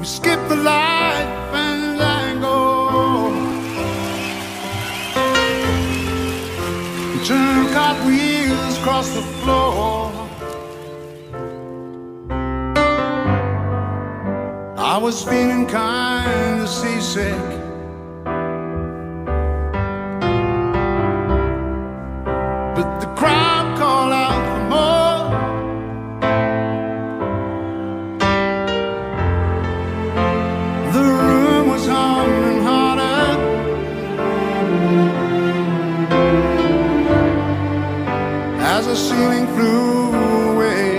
We skip the life and lango. We turn cartwheels across the floor. I was feeling kind of seasick. wait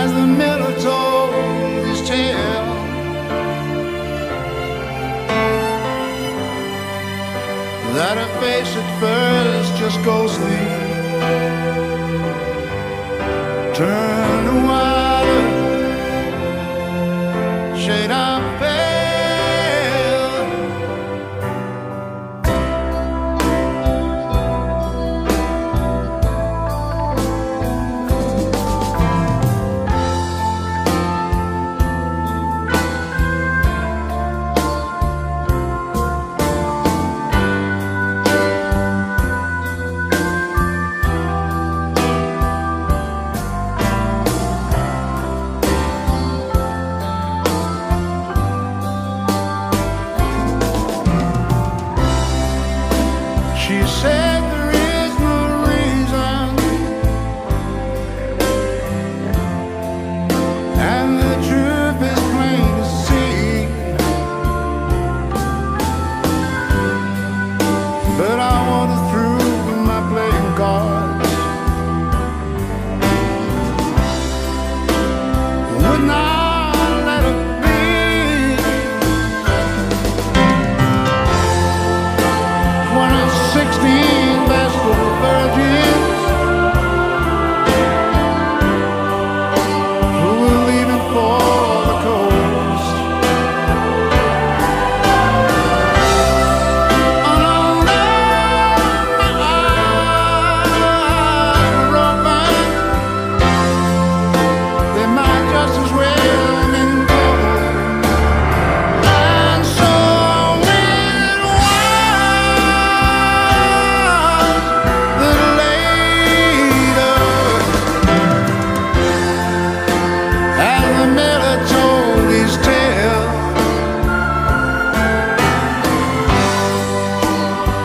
as the miller told his tale. That a face at first just ghostly turned. she said.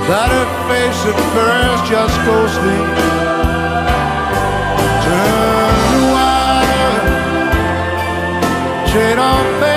Better face it first, just go sleep. Turn the wire, trade off.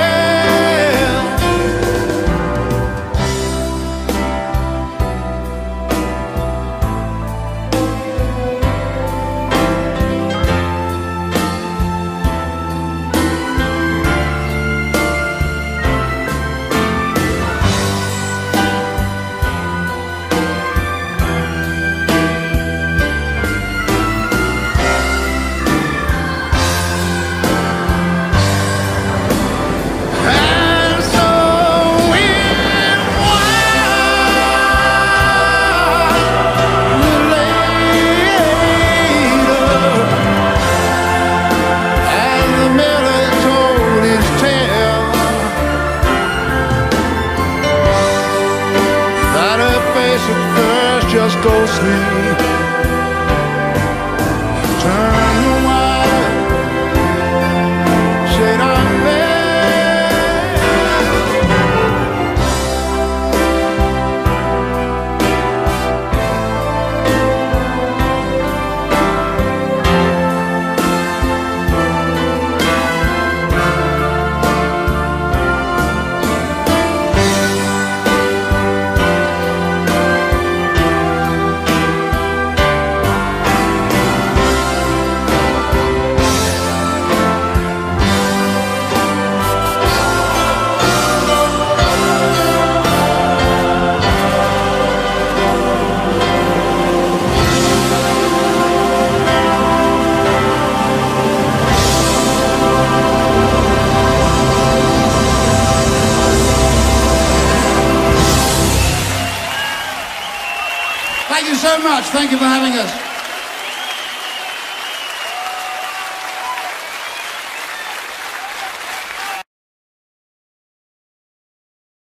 first just go sleep. So much. Thank you for having us.